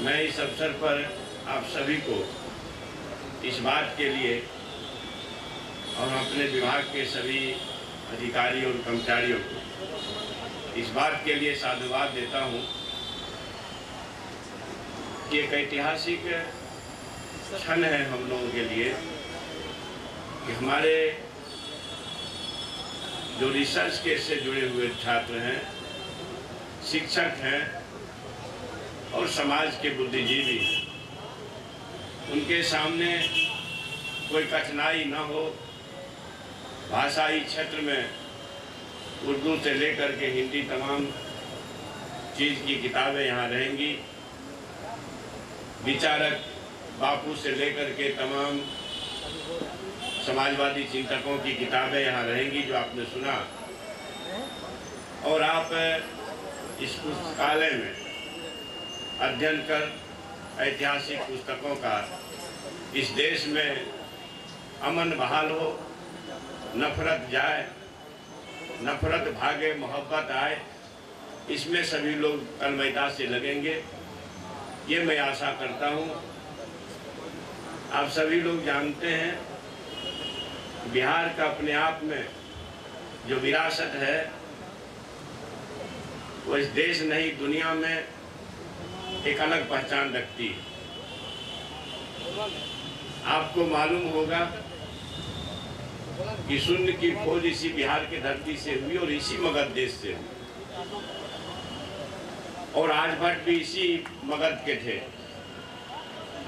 मैं इस अवसर पर आप सभी को इस बात के लिए और अपने विभाग के सभी अधिकारी और कर्मचारियों को इस बात के लिए साधुवाद देता हूँ कि एक ऐतिहासिक क्षण है हम लोगों के लिए कि हमारे जो रिसर्च के से जुड़े हुए छात्र हैं, शिक्षक हैं और समाज के बुद्धिजीवी उनके सामने कोई कठिनाई न हो, भाषाई क्षेत्र में उर्दू से लेकर के हिंदी तमाम चीज़ की किताबें यहाँ रहेंगी। विचारक बापू से लेकर के तमाम समाजवादी चिंतकों की किताबें यहाँ रहेंगी जो आपने सुना। और आप इस पुस्तकालय में अध्ययन कर ऐतिहासिक पुस्तकों का। इस देश में अमन बहाल हो, नफरत जाए, नफरत भागे, मोहब्बत आए, इसमें सभी लोग तन्मयता से लगेंगे। ये मैं आशा करता हूँ। आप सभी लोग जानते हैं, बिहार का अपने आप में जो विरासत है, वो इस देश नहीं, दुनिया में एक अलग पहचान रखती है। आपको मालूम होगा कि शून्य की खोज इसी बिहार की धरती से हुई और इसी मगध देश से हुई। और आज भट्ट भी इसी मगध के थे।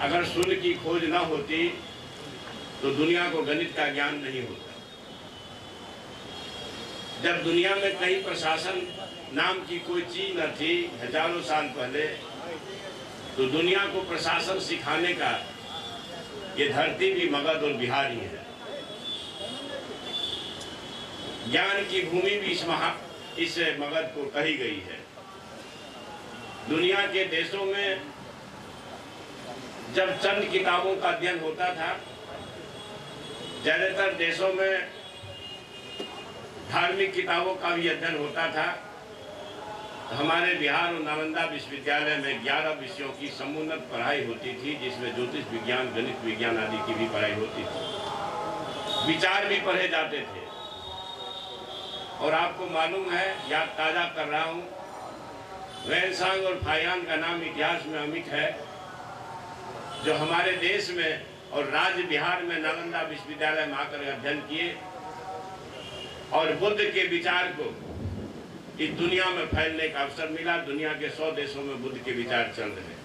अगर शून्य की खोज न होती तो दुनिया को गणित का ज्ञान नहीं होता। जब दुनिया में कहीं प्रशासन नाम की कोई चीज़ न थी, हज़ारों साल पहले तो दुनिया को प्रशासन सिखाने का ये धरती भी मगध और बिहार ही। है ज्ञान की भूमि भी इस महा, इस मगध को कही गई है। दुनिया के देशों में जब चंद किताबों का अध्ययन होता था, ज़्यादातर देशों में धार्मिक किताबों का भी अध्ययन होता था। हमारे बिहार और नालंदा विश्वविद्यालय में 11 विषयों की समुन्नत पढ़ाई होती थी, जिसमें ज्योतिष विज्ञान, गणित विज्ञान आदि की भी पढ़ाई होती थी। विचार भी पढ़े जाते थे। और आपको मालूम है, याद ताज़ा कर रहा हूँ वैनसांग और फायान का नाम इतिहास में अमित है, जो हमारे देश में और राज्य बिहार में नालंदा विश्वविद्यालय में आकर अध्ययन किए और बुद्ध के विचार को इस दुनिया में फैलने का अवसर मिला, दुनिया के सौ देशों में बुद्ध के विचार चल रहे हैं।